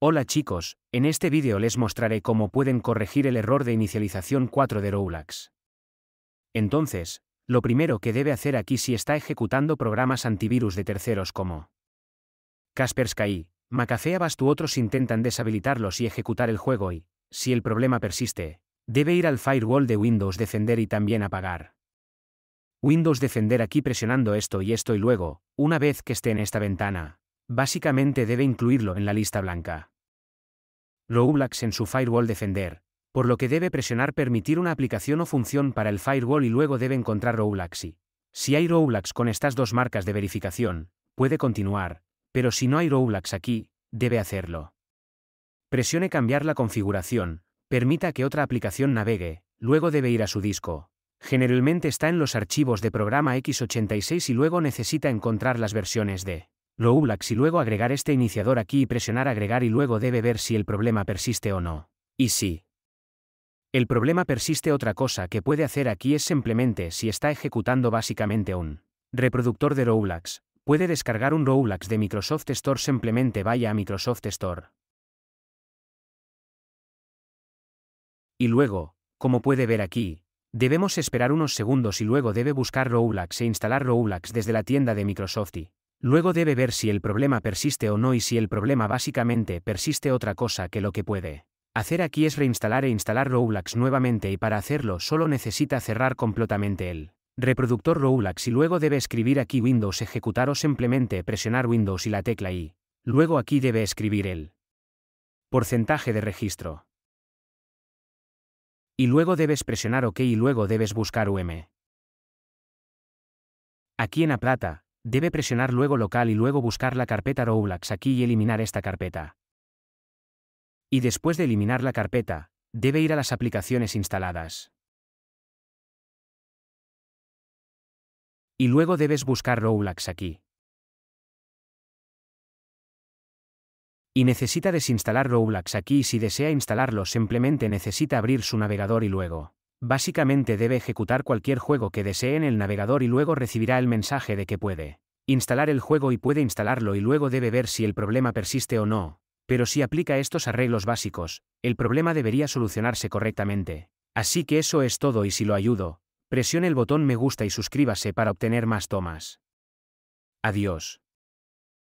Hola chicos, en este vídeo les mostraré cómo pueden corregir el error de inicialización 4 de Roblox. Entonces, lo primero que debe hacer aquí si está ejecutando programas antivirus de terceros como Kaspersky, McAfee Avast u otros intentan deshabilitarlos y ejecutar el juego y, si el problema persiste, debe ir al firewall de Windows Defender y también apagar Windows Defender aquí presionando esto y esto y luego, una vez que esté en esta ventana, Básicamente debe incluirlo en la lista blanca. Roblox en su Firewall Defender, por lo que debe presionar permitir una aplicación o función para el firewall y luego debe encontrar Roblox y, si hay Roblox con estas dos marcas de verificación, puede continuar, pero si no hay Roblox aquí, debe hacerlo. Presione cambiar la configuración, permita que otra aplicación navegue, luego debe ir a su disco. Generalmente está en los archivos de programa x86 y luego necesita encontrar las versiones de Roblox y luego agregar este iniciador aquí y presionar agregar y luego debe ver si el problema persiste o no. Y si el problema persiste otra cosa que puede hacer aquí es simplemente si está ejecutando básicamente un reproductor de Roblox, puede descargar un Roblox de Microsoft Store simplemente vaya a Microsoft Store. Y luego, como puede ver aquí, debemos esperar unos segundos y luego debe buscar Roblox e instalar Roblox desde la tienda de Microsoft y Luego debe ver si el problema persiste o no y si el problema básicamente persiste otra cosa que lo que puede hacer aquí es reinstalar e instalar Roblox nuevamente y para hacerlo solo necesita cerrar completamente el reproductor Roblox y luego debe escribir aquí Windows ejecutar o simplemente presionar Windows y la tecla I. Luego aquí debe escribir el porcentaje de registro. Y luego debes presionar OK y luego debes buscar UM. Aquí en la plata, Debe presionar luego local y luego buscar la carpeta Roblox aquí y eliminar esta carpeta. Y después de eliminar la carpeta, debe ir a las aplicaciones instaladas. Y luego debes buscar Roblox aquí. Y necesita desinstalar Roblox aquí y si desea instalarlo simplemente necesita abrir su navegador y luego Básicamente debe ejecutar cualquier juego que desee en el navegador y luego recibirá el mensaje de que puede instalar el juego y puede instalarlo y luego debe ver si el problema persiste o no, pero si aplica estos arreglos básicos, el problema debería solucionarse correctamente. Así que eso es todo y si lo ayudo, presione el botón me gusta y suscríbase para obtener más tomas. Adiós.